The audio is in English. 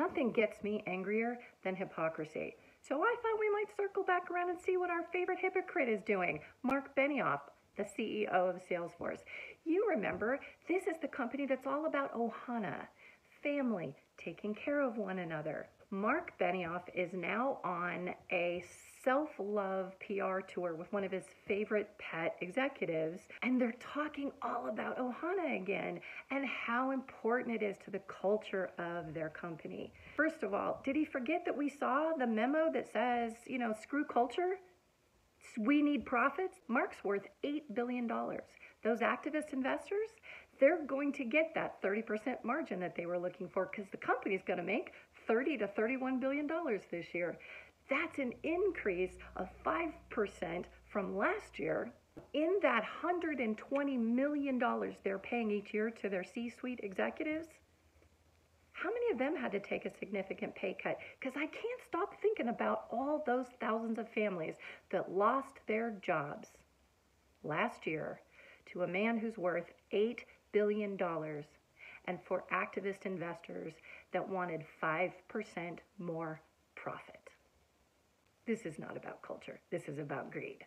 Nothing gets me angrier than hypocrisy. So I thought we might circle back around and see what our favorite hypocrite is doing, Marc Benioff, the CEO of Salesforce. You remember, this is the company that's all about Ohana, family, taking care of one another. Marc Benioff is now on a self love PR tour with one of his favorite pet executives, and they're talking all about Ohana again and how important it is to the culture of their company. First of all, did he forget that we saw the memo that says, you know, screw culture? We need profits. Marc's worth $8 billion. Those activist investors, they're going to get that 30% margin that they were looking for because the company's going to make 30 to 31 billion dollars this year. That's an increase of 5% from last year. In that $120 million they're paying each year to their C suite executives, how many of them had to take a significant pay cut? Because I can't stop thinking about all those thousands of families that lost their jobs last year to a man who's worth $8 billion and for activist investors that wanted 5% more profit. This is not about culture. This is about greed.